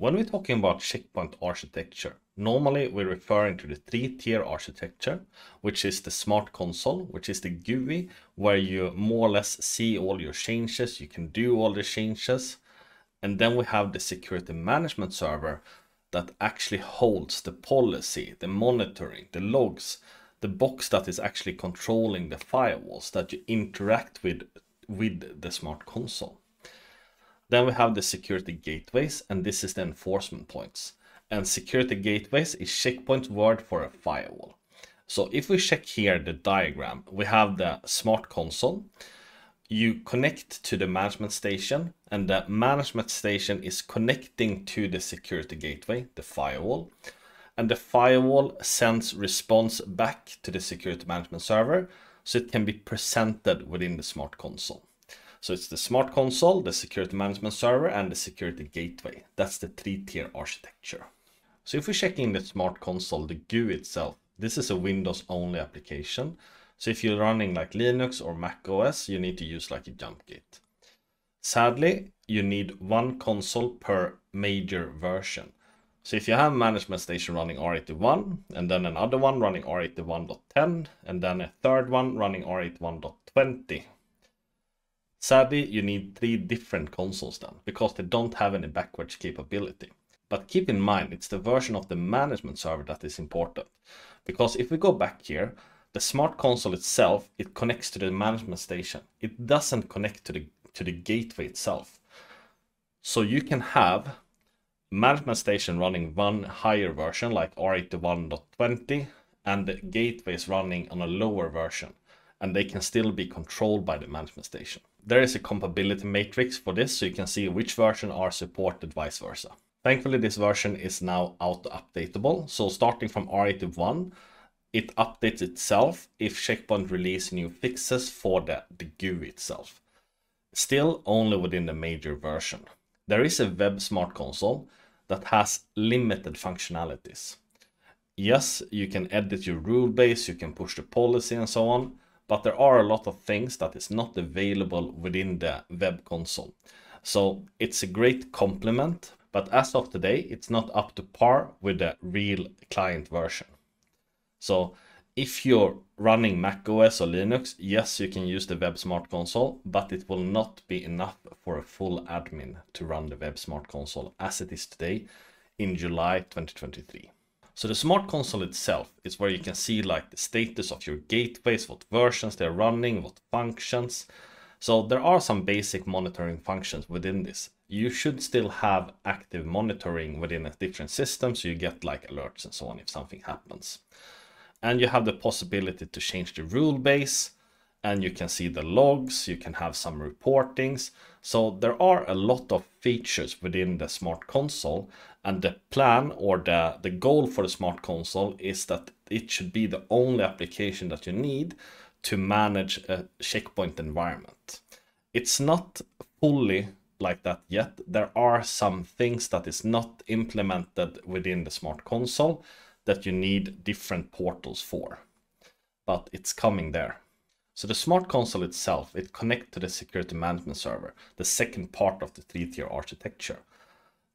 When we're talking about checkpoint architecture, normally we're referring to the three-tier architecture, which is the smart console, which is the GUI, where you more or less see all your changes, you can do all the changes. And then we have the security management server that actually holds the policy, the monitoring, the logs, the box that is actually controlling the firewalls that you interact with with the smart console. Then we have the security gateways, and this is the enforcement points. And security gateways is checkpoint word for a firewall. So if we check here the diagram, we have the smart console. You connect to the management station, and the management station is connecting to the security gateway, the firewall. And the firewall sends response back to the security management server, so it can be presented within the smart console. So it's the smart console, the security management server, and the security gateway. That's the three-tier architecture. So if we check in the smart console, the GUI itself, this is a Windows only application. So if you're running like Linux or Mac OS, you need to use like a jump gate. Sadly, you need one console per major version. So if you have a management station running R81 and then another one running R81.10 and then a third one running R81.20, Sadly, you need three different consoles then, because they don't have any backwards capability. But keep in mind, it's the version of the management server that is important. Because if we go back here, the smart console itself, it connects to the management station. It doesn't connect to the, to the gateway itself. So you can have management station running one higher version like R81.20 and the gateway is running on a lower version and they can still be controlled by the management station. There is a compatibility matrix for this, so you can see which version are supported vice versa. Thankfully, this version is now auto-updatable. So starting from R81, it updates itself if Checkpoint release new fixes for the, the GUI itself. Still only within the major version. There is a web smart console that has limited functionalities. Yes, you can edit your rule base, you can push the policy and so on, but there are a lot of things that is not available within the web console. So it's a great complement, but as of today, it's not up to par with the real client version. So if you're running Mac OS or Linux, yes, you can use the Web Smart Console, but it will not be enough for a full admin to run the Web Smart Console as it is today in July 2023. So the smart console itself is where you can see like the status of your gateways, what versions they're running, what functions. So there are some basic monitoring functions within this. You should still have active monitoring within a different system so you get like alerts and so on if something happens. And you have the possibility to change the rule base and you can see the logs, you can have some reportings. So there are a lot of features within the smart console and the plan or the, the goal for the smart console is that it should be the only application that you need to manage a checkpoint environment. It's not fully like that yet. There are some things that is not implemented within the smart console that you need different portals for. But it's coming there. So the smart console itself, it connects to the security management server, the second part of the three-tier architecture.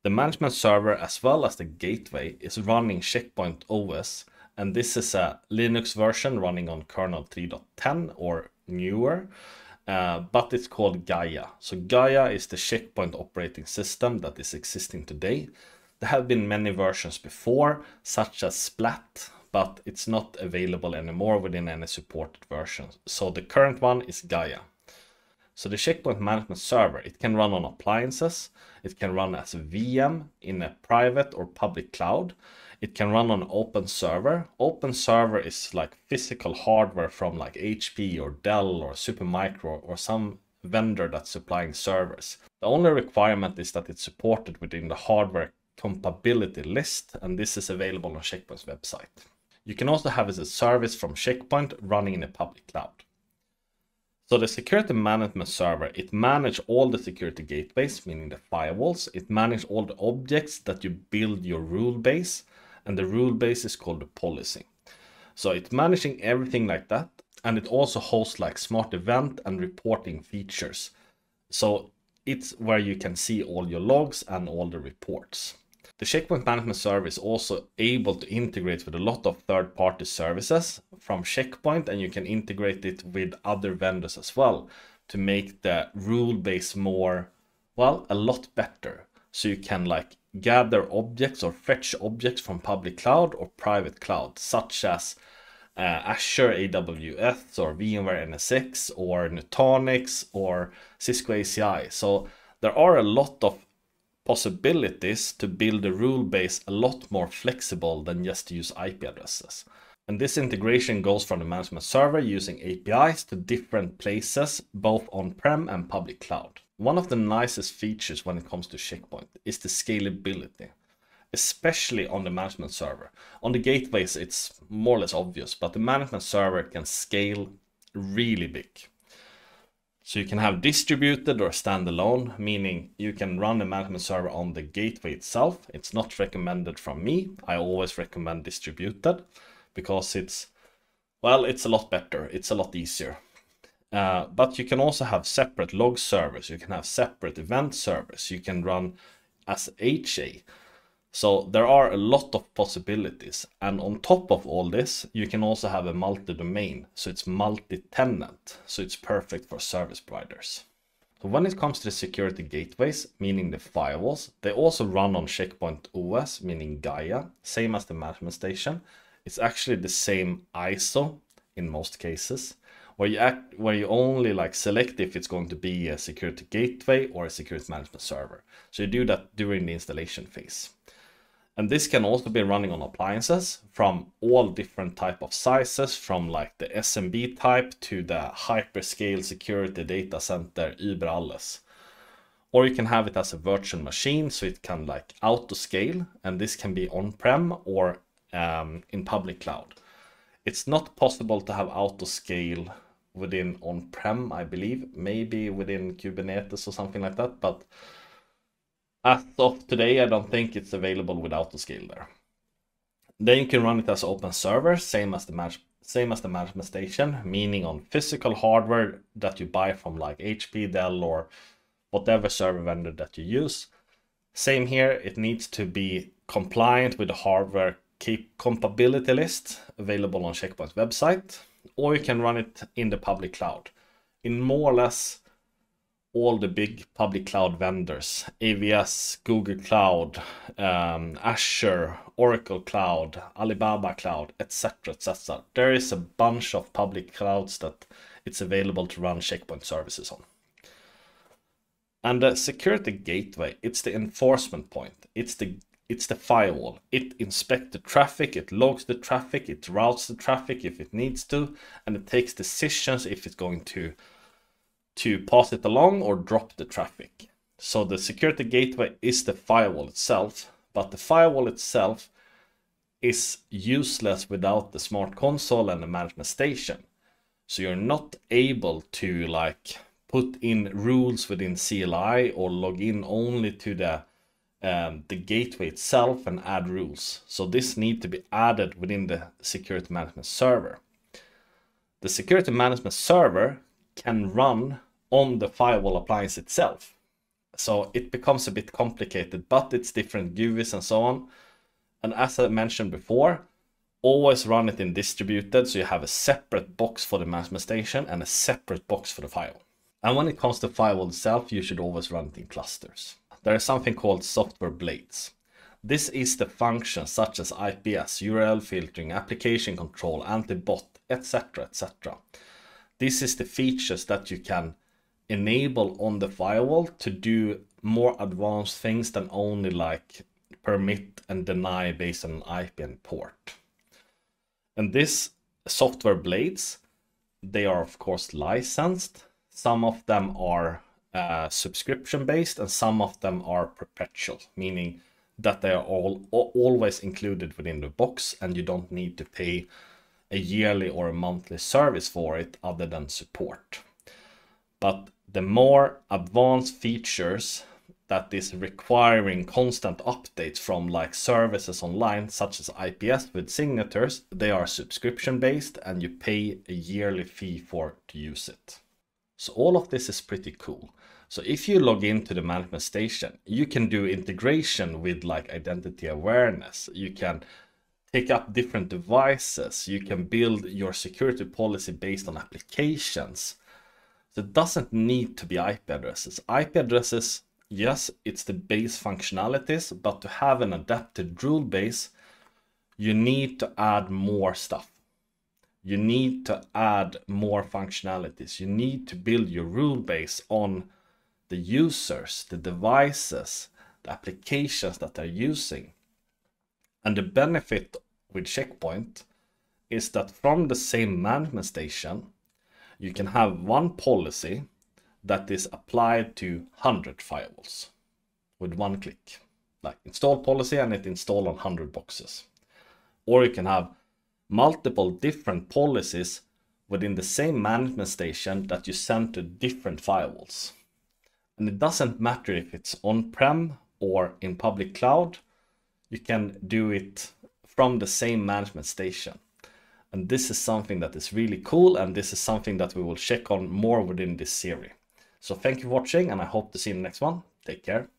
The management server as well as the gateway is running Checkpoint OS and this is a Linux version running on kernel 3.10 or newer, uh, but it's called Gaia. So Gaia is the Checkpoint operating system that is existing today. There have been many versions before, such as Splat, but it's not available anymore within any supported versions. So the current one is Gaia. So the checkpoint management server, it can run on appliances, it can run as a VM in a private or public cloud. It can run on open server. Open server is like physical hardware from like HP or Dell or Supermicro or some vendor that's supplying servers. The only requirement is that it's supported within the hardware compatibility list and this is available on Checkpoint's website. You can also have as a service from Checkpoint running in a public cloud. So the security management server, it manages all the security gateways, meaning the firewalls. It manages all the objects that you build your rule base, and the rule base is called the policy. So it's managing everything like that, and it also hosts like smart event and reporting features. So it's where you can see all your logs and all the reports. The Checkpoint Management Server is also able to integrate with a lot of third-party services from Checkpoint and you can integrate it with other vendors as well to make the rule base more, well, a lot better. So you can like gather objects or fetch objects from public cloud or private cloud, such as uh, Azure AWS or VMware NSX or Nutanix or Cisco ACI. So there are a lot of possibilities to build a rule base a lot more flexible than just to use IP addresses. And this integration goes from the management server using APIs to different places, both on-prem and public cloud. One of the nicest features when it comes to Checkpoint is the scalability, especially on the management server. On the gateways, it's more or less obvious, but the management server can scale really big. So you can have distributed or standalone, meaning you can run the management server on the gateway itself. It's not recommended from me. I always recommend distributed because it's, well, it's a lot better. It's a lot easier. Uh, but you can also have separate log servers. You can have separate event servers. You can run as HA. So there are a lot of possibilities. And on top of all this, you can also have a multi-domain. So it's multi-tenant. So it's perfect for service providers. So when it comes to the security gateways, meaning the firewalls, they also run on Checkpoint OS, meaning Gaia, same as the management station. It's actually the same ISO in most cases, where you act, where you only like select if it's going to be a security gateway or a security management server. So you do that during the installation phase. And this can also be running on appliances from all different type of sizes, from like the SMB type to the hyperscale security data center Uber Alles. Or you can have it as a virtual machine, so it can like auto scale, and this can be on-prem or um, in public cloud. It's not possible to have auto scale within on-prem, I believe, maybe within Kubernetes or something like that, but as of today, I don't think it's available with autoscale there. Then you can run it as open server, same as the match, same as the management station, meaning on physical hardware that you buy from like HP, Dell, or whatever server vendor that you use. Same here, it needs to be compliant with the hardware compatibility list available on Checkpoint's website, or you can run it in the public cloud. In more or less all the big public cloud vendors AWS, Google Cloud, um, Azure, Oracle Cloud, Alibaba Cloud, etc. etc. There is a bunch of public clouds that it's available to run checkpoint services on. And the security gateway, it's the enforcement point. It's the it's the firewall. It inspects the traffic, it logs the traffic, it routes the traffic if it needs to, and it takes decisions if it's going to to pass it along or drop the traffic. So the security gateway is the firewall itself, but the firewall itself is useless without the smart console and the management station. So you're not able to like put in rules within CLI or log in only to the um, the gateway itself and add rules. So this need to be added within the security management server. The security management server can mm-hmm. run on the firewall appliance itself. So it becomes a bit complicated, but it's different GUIs and so on. And as I mentioned before, always run it in distributed, so you have a separate box for the management station and a separate box for the firewall. And when it comes to firewall itself, you should always run it in clusters. There is something called software blades. This is the function such as IPS, URL filtering, application control, anti-bot, etc, etc. This is the features that you can enable on the firewall to do more advanced things than only like permit and deny based on IP and port. And this software blades, they are of course licensed. Some of them are uh, subscription based and some of them are perpetual, meaning that they are all always included within the box and you don't need to pay a yearly or a monthly service for it other than support. But the more advanced features that is requiring constant updates from like services online such as IPS with signatures, they are subscription based and you pay a yearly fee for to use it. So all of this is pretty cool. So if you log into the management station, you can do integration with like identity awareness. You can pick up different devices. You can build your security policy based on applications. So it doesn't need to be IP addresses. IP addresses, yes, it's the base functionalities, but to have an adapted rule base, you need to add more stuff. You need to add more functionalities. You need to build your rule base on the users, the devices, the applications that they're using. And the benefit with Checkpoint is that from the same management station, you can have one policy that is applied to 100 firewalls with one click. Like install policy and it install on 100 boxes. Or you can have multiple different policies within the same management station that you send to different firewalls. And it doesn't matter if it's on-prem or in public cloud, you can do it from the same management station. And this is something that is really cool and this is something that we will check on more within this series. So thank you for watching and I hope to see you in the next one. Take care.